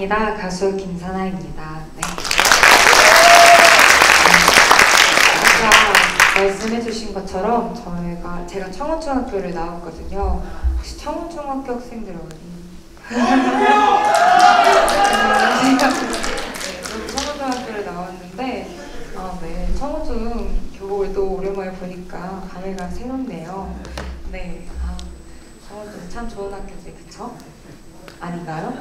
반갑습니다. 가수 김사나입니다. 네. 아까 말씀해주신 것처럼 저희가 제가 청원중학교를 나왔거든요. 혹시 청원중학교 학생들 어디? 네, 청원중학교를 나왔는데 아, 네, 청원중 교복을 또 오랜만에 보니까 감회가 새롭네요. 네, 아, 청원중 참 좋은 학교지, 그쵸? 아닌가요?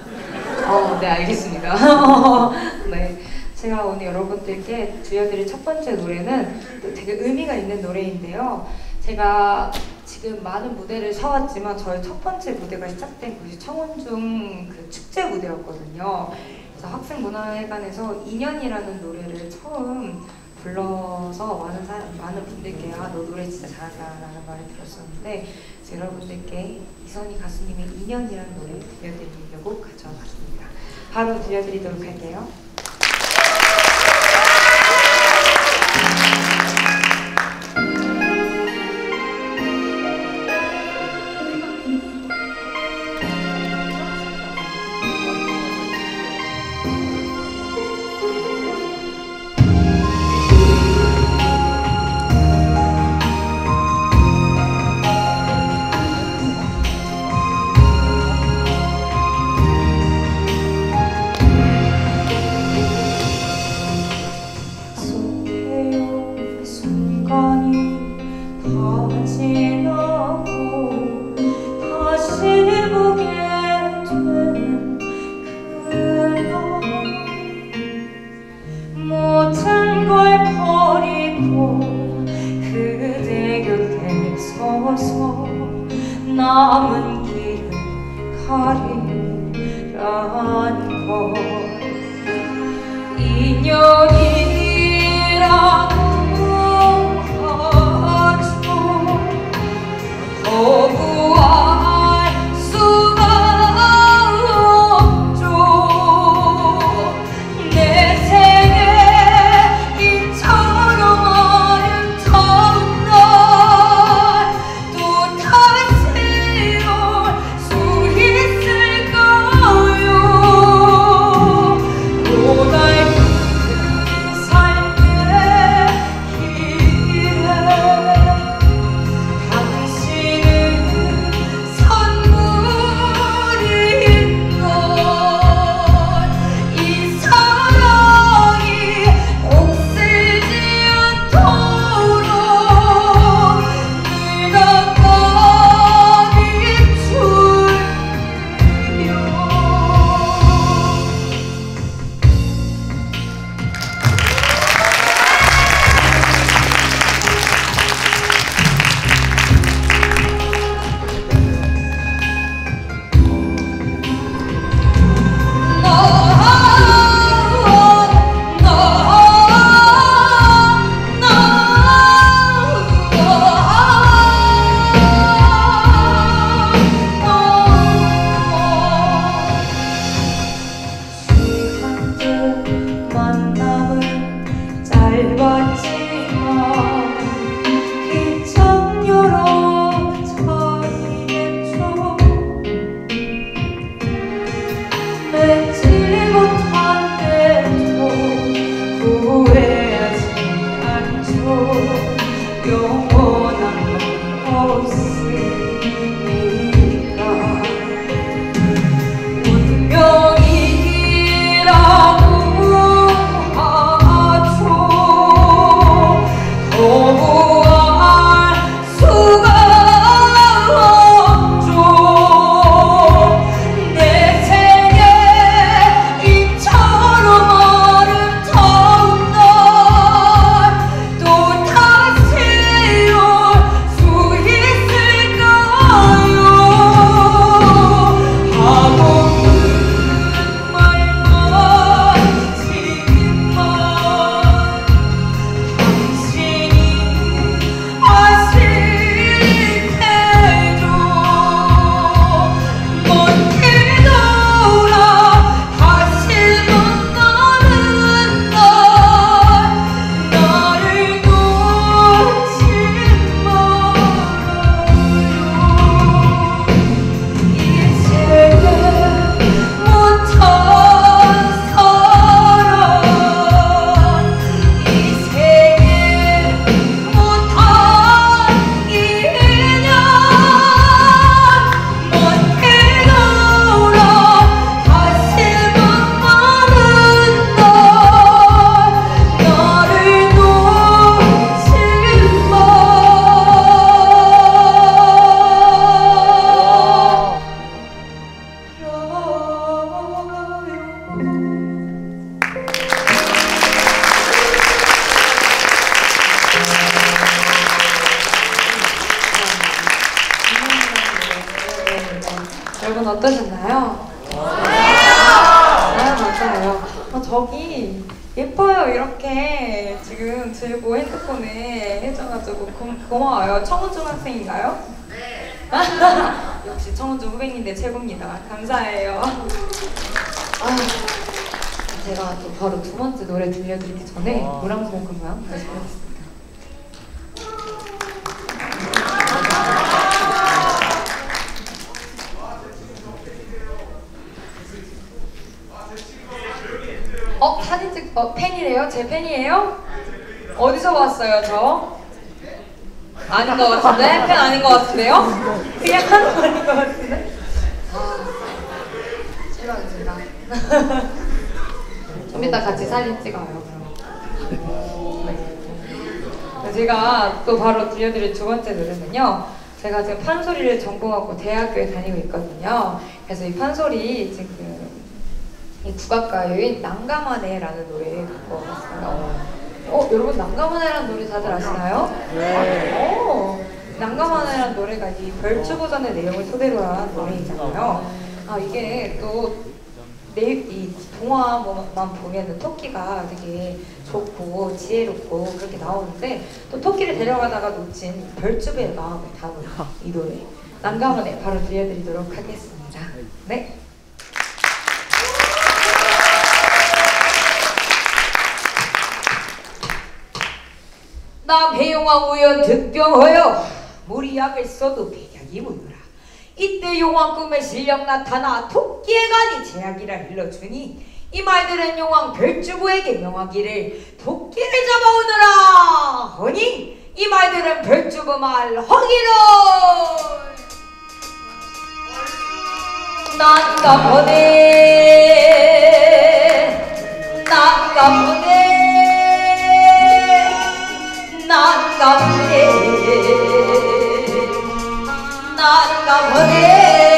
어, 네, 알겠습니다. 네. 제가 오늘 여러분들께 들려드릴 첫 번째 노래는 또 되게 의미가 있는 노래인데요. 제가 지금 많은 무대를 서왔지만 저의 첫 번째 무대가 시작된 곳이 청원중 그 축제 무대였거든요. 그래서 학생문화회관에서 2년이라는 노래를 처음 불러서 많은 사람, 많은 분들께 아, 너 노래 진짜 잘한다라는 말을 들었었는데 여러분들께 이선희 가수님의 2년이라는 노래 들려드리려고 가져왔습니다. 바로 들려드리도록 할게요. 어떠셨나요? 아, 맞아요. 아, 저기 예뻐요. 이렇게 지금 들고 핸드폰에 해줘가지고 고, 고 마워요. 청운중 학생인가요? 네. 역시 청운중 후배님들 최고입니다. 감사해요. 아, 제가 또 바로 두 번째 노래 들려드리기 전에 물한 모금만 다시 보겠습니다. 어 사진 찍, 어 팬이래요? 제 팬이에요? 어디서 봤어요 저? 아닌 것 같은데? 팬 아닌 것 같은데요? 그냥 하는 거 아닌 것 같은데? 아, 실망입니다. 좀 이따 같이 사진 찍어요 그럼. 네, 제가 또 바로 들려드릴 두 번째 노래는요. 제가 지금 판소리를 전공하고 대학교에 다니고 있거든요. 그래서 이 판소리 지금 이 국악가요인 난감하네라는 노래 갖고 왔어요. 어, 여러분 난감하네라는 노래 다들 아시나요? 네. 어, 난감하네라는 노래가 이 별주고전의 내용을 토대로 한 노래이잖아요. 아 이게 또 내, 이 동화만 보면은 토끼가 되게 좋고 지혜롭고 그렇게 나오는데 또 토끼를 데려가다가 놓친 별주부의 마음을 담은 이 노래 난감하네 바로 들려드리도록 하겠습니다. 네. 나 배용왕 우연 득병하여 무리약을 써도 배약이 무노라. 이때 용왕 꿈에 실력 나타나 토끼의 간이 제약이라 일러주니 이 말들은 용왕 별주부에게 명하기를 토끼를 잡아오느라 허니 이 말들은 별주부 말 허기로. 난감하네 난감하네 날가버네. 날가버네.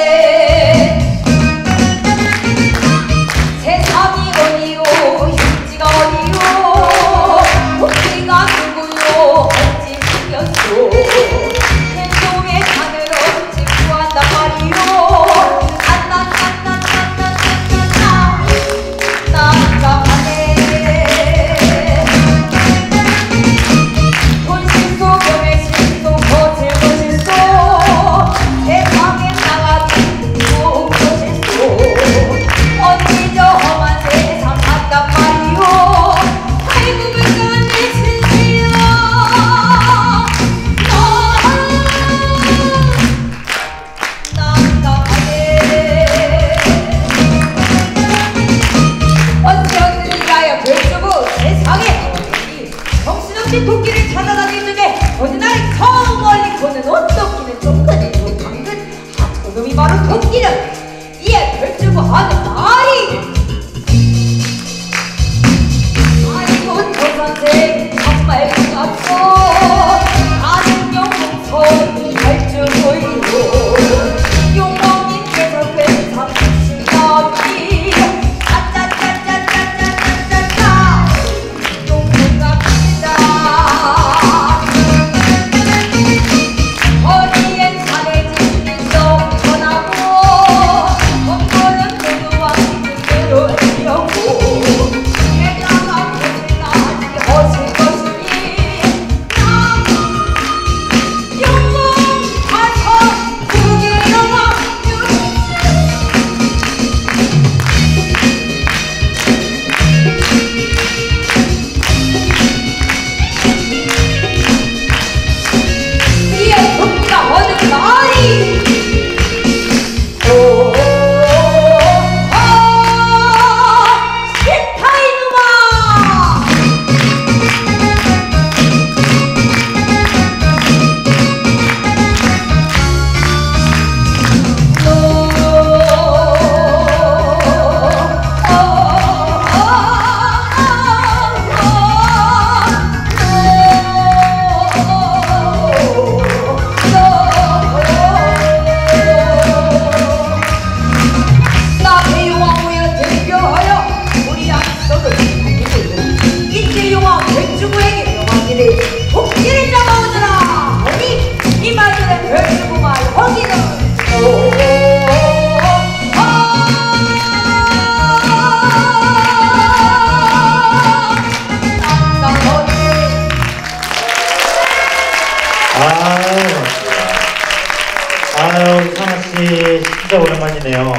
씨 진짜 오랜만이네요.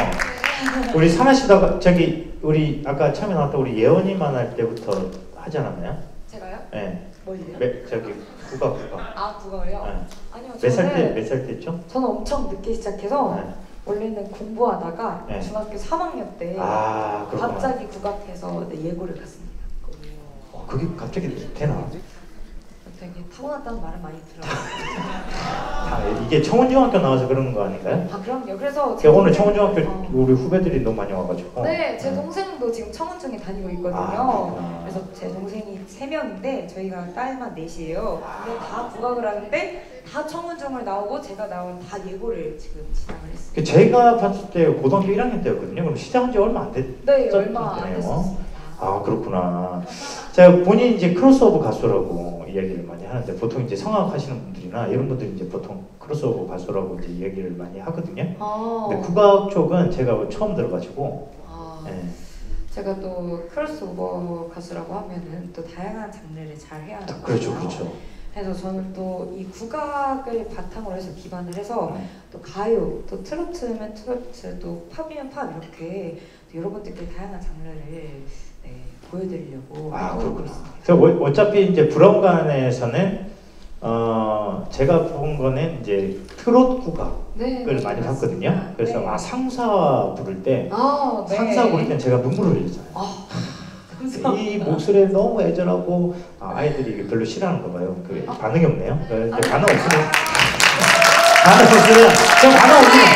우리 상아 씨도 저기 우리 아까 처음에 나왔던 우리 예원이만 할 때부터 하지 않았나요? 제가요? 네. 뭘요? 매, 저기 국악 국악. 아 국어요? 네. 아니요 몇살 때 몇 살 때죠? 저는 엄청 늦게 시작해서 네. 원래는 공부하다가 네. 중학교 3학년 때 아. 갑자기 국악해서 네, 예고를 갔습니다. 어, 그게 갑자기 되나? 되게 타고났다는 말을 많이 들어요. 아, 이게 청운중학교 나와서 그런 거 아닌가요? 아 그럼요. 그래서 제 제가 오늘 동생- 청운중학교 어. 우리 후배들이 너무 많이 와가지고. 네, 제 네. 동생도 지금 청운중에 다니고 있거든요. 아, 그래서 제 동생이 세 명인데 저희가 딸만 넷이에요. 근데 다 국악을 하는데 다 청운중을 나오고 제가 나온 다 예고를 지금 진행을 했어요. 그 제가 봤을 때 고등학교 1학년 때였거든요. 그럼 시작한 지 얼마 안 됐. 네, 저- 얼마 안? 됐었습니다. 아 그렇구나. 제가 본인 이제 크로스오버 가수라고 이야기를 많이 하는데 보통 이제 성악 하시는 분들이나 이런 분들이 이제 보통 크로스오버 가수라고 이제 이야기를 많이 하거든요. 아, 근데 국악 쪽은 제가 처음 들어가지고. 아, 예. 제가 또 크로스오버 가수라고 하면은 또 다양한 장르를 잘 해야 하는 그렇죠. 그렇죠. 그래서 저는 또 이 국악을 바탕으로 해서 기반을 해서 네. 또 가요, 또 트로트면 트로트, 또 팝이면 팝 이렇게 또 여러 분들께 다양한 장르를 네, 보여드리려고 아 그렇구나. 있습니다. 그래서 어- 어차피 이제 브라운관에서는 어 제가 본 거는 이제 트롯 국악을 네, 많이 봤거든요. 그래서 네. 아 상사 부를 때 아, 네. 상사 부를 땐 제가 눈물을 흘렸잖아요. 아, 이. 목소리에 너무 애절하고 아, 아이들이 이게 별로 싫어하는 거 봐요. 그 반응이 없네요. 그, 이제 반응 없으면 반응 없으면 저 반응 없으면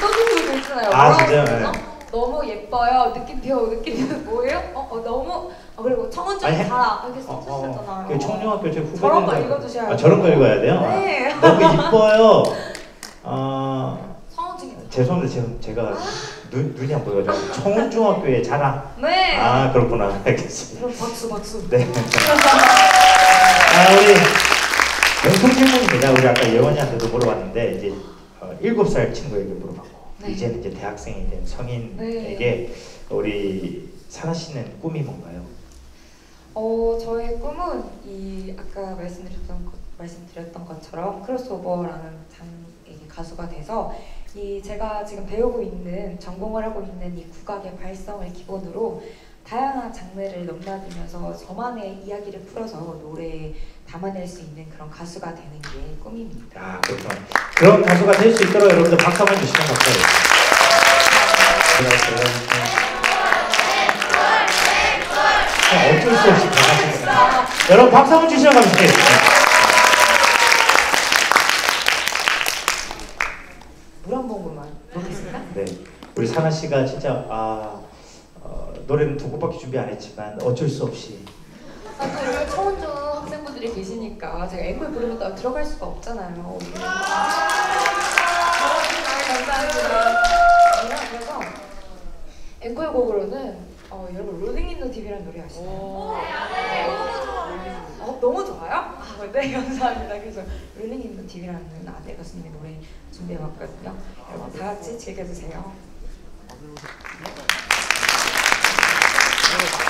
떠주고 있잖아요. 아, 뭐라고 진짜요? 네. 너무 예뻐요. 느낌표, 느낌표 뭐예요? 어, 어 너무 아, 그리고 아니, 해- 다 이렇게 어, 써주셨잖아요. 어, 그 청중학교 제 후배들 저런 거 읽어주셔야 아, 저런 거 읽어야 돼요. 네. 아, 너무 이뻐요. 어, 청원중이 죄송한데 지금 제가 눈, 눈이 안 보여가지고 청운중학교의 자랑. 네. 아 그렇구나. 알겠습니다. 그럼 박수 박수. 네. 아 우리 연통 질문입니다. 우리 아까 예원이한테도 물어봤는데 이제 어, 7살 친구에게 물어봤고 네. 이제는 이제 대학생이 된 성인에게 우리 사나 씨는 꿈이 뭔가요? 어 저의 꿈은 이 아까 말씀드렸던 것, 말씀드렸던 것처럼 크로스오버라는 장 가수가 돼서 이 제가 지금 배우고 있는 전공을 하고 있는 이 국악의 발성을 기본으로 다양한 장르를 넘나들면서 저만의 이야기를 풀어서 노래에 담아낼 수 있는 그런 가수가 되는 게 꿈입니다. 아 그렇구나. 그런 가수가 될 수 있도록 여러분들 박수 한번 주시면 감사하겠습니다. 그냥 어쩔 수 없이 가가지고 여러분 박수 한번 주시면 감사하겠습니다. 물한 모금만 먹겠습니다. 네, 우리 사나 씨가 진짜 아 어, 노래는 두 곡밖에 준비 안 했지만 어쩔 수 없이 아, 또 여기 청원중 학생분들이 계시니까 제가 앵콜 부르면 또 들어갈 수가 없잖아요. 아, 감사합니다. 네, 그래서 앵콜 곡으로는 어, 여러분 롤링 인더 TV라는 노래 아시나요? 어, 너무 좋아요? 아, 네, 감사합니다. 그래서 롤링 인더 TV라는 아대 가수님의 노래 준비해봤거든요. 여러분 다 같이 즐겨주세요. Thank you.